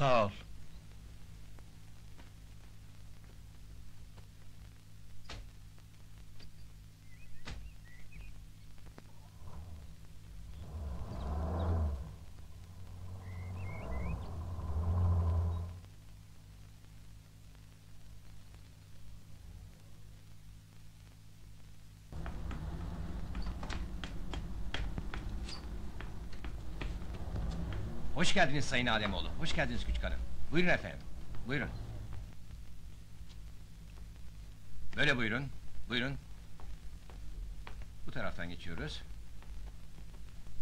Saul Hoş geldiniz Sayın Ademoğlu. Hoş geldiniz küçük hanım. Buyurun efendim. Buyurun. Böyle buyurun. Buyurun. Bu taraftan geçiyoruz.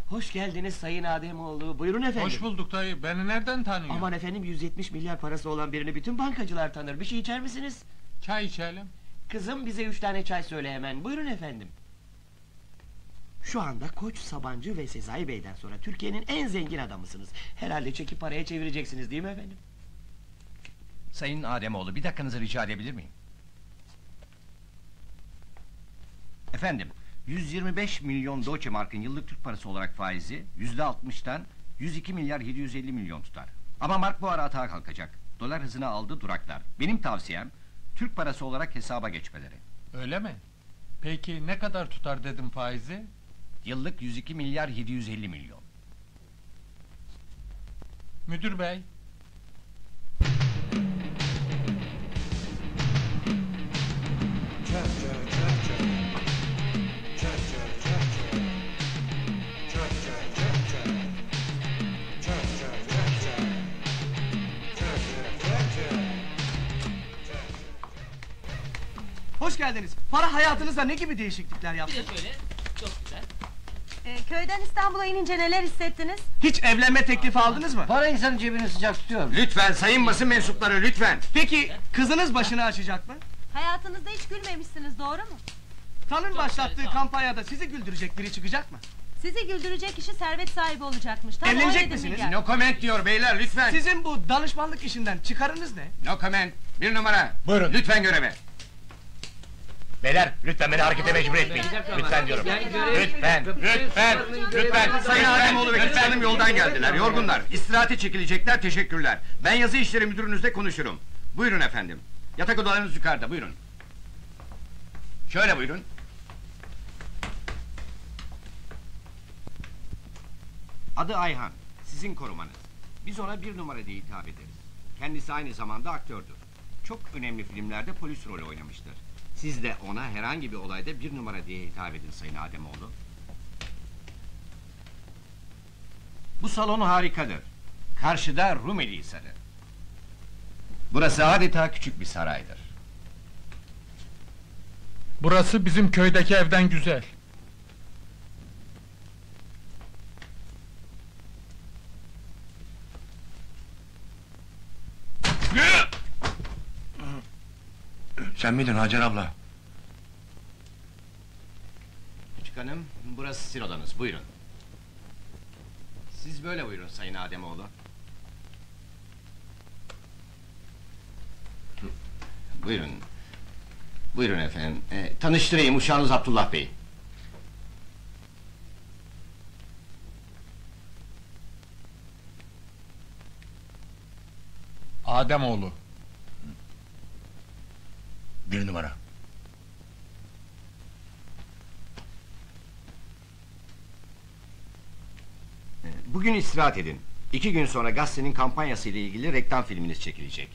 Hoş geldiniz Sayın Ademoğlu. Buyurun efendim. Hoş bulduk dayı. Beni nereden tanıyorsun? Aman efendim 170 milyar parası olan birini bütün bankacılar tanır. Bir şey içer misiniz? Çay içelim. Kızım bize üç tane çay söyle hemen. Buyurun efendim. Şu anda Koç, Sabancı ve Sezai Bey'den sonra Türkiye'nin en zengin adamısınız. Herhalde çeki paraya çevireceksiniz değil mi efendim? Sayın Ademoğlu bir dakikanızı rica edebilir miyim? Efendim, 125 milyon Deutsche Mark'ın yıllık Türk parası olarak faizi yüzde altmıştan 102 milyar 750 milyon tutar. Ama mark bu ara atağa kalkacak. Dolar hızını aldı duraklar. Benim tavsiyem Türk parası olarak hesaba geçmeleri. Öyle mi? Peki ne kadar tutar dedim faizi? Yıllık 102 milyar 750 milyon. Müdür bey. Hoş geldiniz. Para hayatınızda ne gibi değişiklikler yaptı? Ee, köyden İstanbul'a inince neler hissettiniz? Hiç evlenme teklifi aldınız mı? Para insanın cebini sıcak tutuyor. Lütfen sayın basın mensupları lütfen. Peki kızınız başını açacak mı? Hayatınızda hiç gülmemişsiniz doğru mu? Tanın başlattığı kampanyada sizi güldürecek biri çıkacak mı? Sizi güldürecek kişi servet sahibi olacakmış. Tam Evlenecek misiniz? No comment diyor beyler lütfen. Sizin bu danışmanlık işinden çıkarınız ne? No comment. Bir numara. Buyurun. Lütfen göreve. Beyler lütfen beni harekete mecbur etmeyin. Lütfen diyorum. Lütfen, lütfen, lütfen. Sayın lütfen, Ademoğlu ve Hanım yoldan geldiler. Yorgunlar. İstirahate çekilecekler. Teşekkürler. Ben yazı işleri müdürünüzle konuşurum. Buyurun efendim. Yatak odalarınız yukarıda. Buyurun. Şöyle buyurun. Adı Ayhan. Sizin korumanız. Biz ona bir numara diye hitap ederiz. Kendisi aynı zamanda aktördür. Çok önemli filmlerde polis rolü oynamıştır. Siz de ona herhangi bir olayda bir numara diye hitap edin Sayın Ademoğlu. Bu salon harikadır. Karşıda Rumeli Hisarı. Burası adeta küçük bir saraydır. Burası bizim köydeki evden güzel. Sen miydin Hacer abla? Küçük hanım, burası sizin odanız. Buyurun. Siz böyle buyurun Sayın Ademoğlu. Buyurun. Buyurun efendim. Ee, tanıştırayım uşağınız Abdullah Bey. Ademoğlu. Bir numara. Bugün istirahat edin. İki gün sonra gazetenin kampanyası ile ilgili reklam filminiz çekilecek.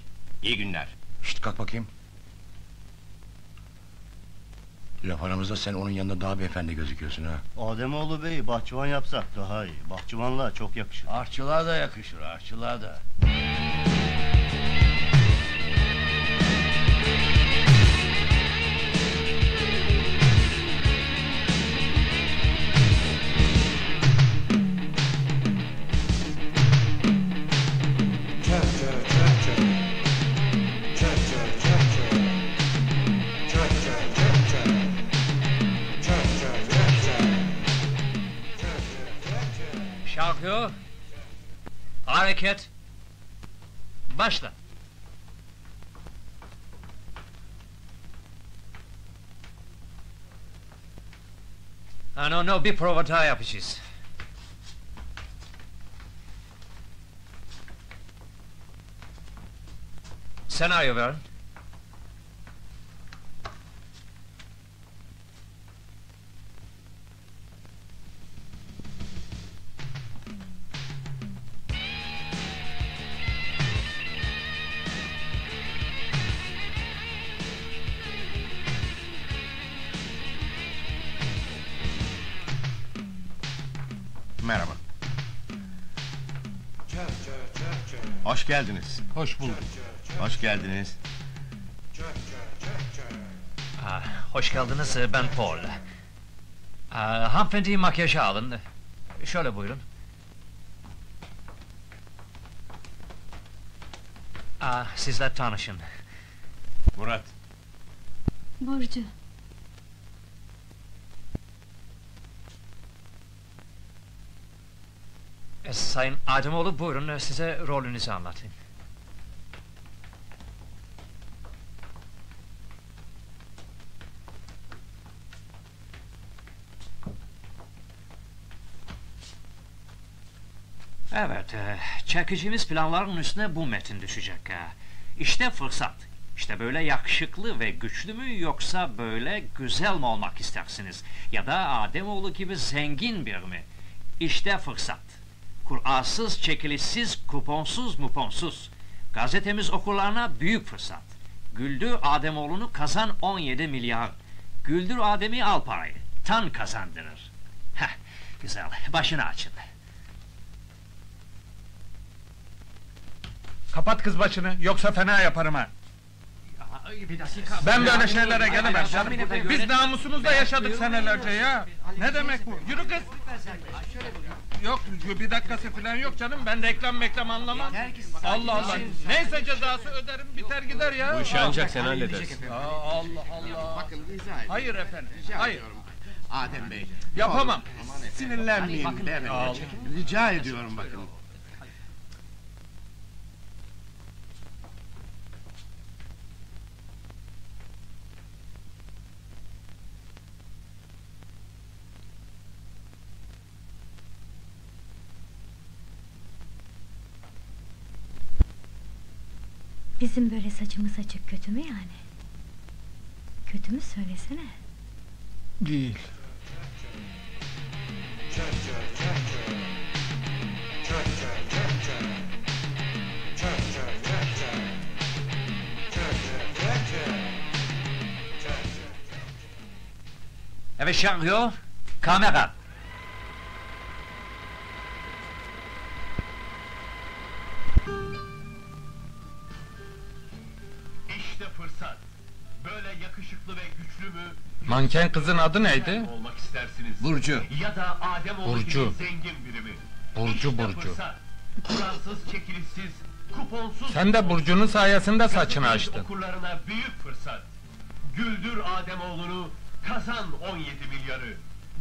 İyi günler. Şşt kalk bakayım. Laf aramızda sen onun yanında daha beyefendi gözüküyorsun ha. Ademoğlu Bey bahçıvan yapsak daha iyi. Bahçıvanlığa çok yakışır. Arçılığa da yakışır, arçılığa da. Şarkı. Hareket. Başla. Ha, no, no, bir prova daha yapacağız. Senaryo verin. Merhaba. Hoş geldiniz. Hoş bulduk. Hoş geldiniz. Ah, hoş geldiniz, e, ben Paul. Ah, hanımefendi makyajı alın. Şöyle buyurun. Ah, sizler tanışın. Murat. Burcu. E, Sayın Ademoğlu buyurun, e, size rolünüzü anlatayım. Evet, e, çekeceğimiz planların üstüne bu metin düşecek. ha. İşte fırsat. İşte böyle yakışıklı ve güçlü mü yoksa böyle güzel mi olmak istersiniz? Ya da Ademoğlu gibi zengin bir mi? İşte fırsat. Kur'asız, çekilişsiz, kuponsuz, muponsuz. Gazetemiz okurlarına büyük fırsat. Güldür Ademoğlu'nu kazan 17 milyar. Güldür Adem'i al parayı. Tan kazandırır. Heh, güzel. Başını açın. Kapat kız başını yoksa fena yaparım ha. Ay, Bir dakika. Ben böyle şeylere gelemem canım. Biz namusumuzla yaşadık senelerce ya. Ne demek bu? Yürü kız. Yok bir dakikası falan yok canım. Ben reklam meklam anlamam. Allah Allah. Neyse cezası öderim biter gider ya. Bu işi ancak sen halledersin. Allah Allah. Bakın. Hayır efendim. Hayır. Adem Bey. Yapamam. Sinirlenmeyin. Rica ediyorum bakın. Bizim böyle saçımız açık kötü mü yani? Kötü mü söylesene. Değil. Evet şarkı, kamera. Manken kızın adı neydi? olmak istersiniz? Burcu. Ya da Ademoğlu Burcu. zengin biri mi? Burcu, İşte Burcu. fırsat. Kuralsız, çekilişsiz, kuponsuz... Sen de Burcu'nun sayesinde saçını açtın. Okurlarına büyük fırsat. Güldür Ademoğlu'nu, kazan 17 milyarı.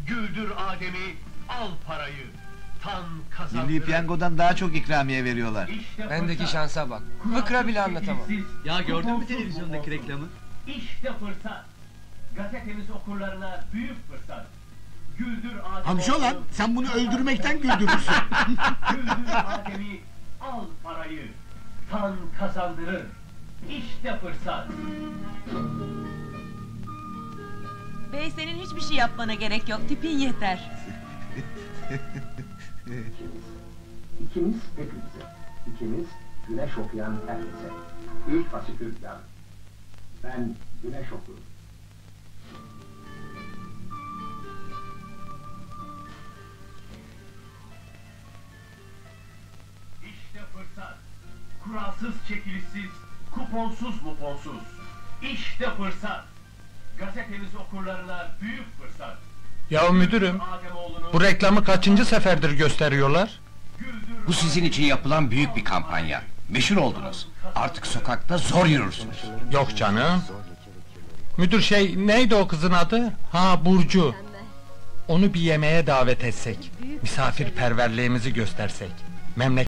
Güldür Adem'i, al parayı. Tan kazandır. Milli piyangodan daha çok ikramiye veriyorlar. İşte Bendeki fırsat. şansa bak. Fıkra bile anlatamam. Ya gördün mü televizyondaki reklamı? İşte fırsat. Gazetemiz okurlarına büyük fırsat. Güldür Adem'i. Amcaoğlan sen bunu öldürmekten güldürürsün. Güldür Adem'i al parayı. Tan kazandırır. İşte fırsat. Bey senin hiçbir şey yapmana gerek yok. Tipin yeter. İkimiz hepimize, ikimiz güneş okuyan herkese. İlk fasikül yan. Ben güneş okurum. Fırsat. Kuralsız çekilişsiz, kuponsuz muponsuz. İşte fırsat. Gazetemiz okurlarına büyük fırsat. Ya müdürüm, bu reklamı kaçıncı seferdir gösteriyorlar? Bu sizin için yapılan büyük bir kampanya. Meşhur oldunuz. Artık sokakta zor yürürsünüz. Yok canım. Müdür şey neydi o kızın adı? Ha Burcu. Onu bir yemeğe davet etsek. Misafirperverliğimizi göstersek. Memleket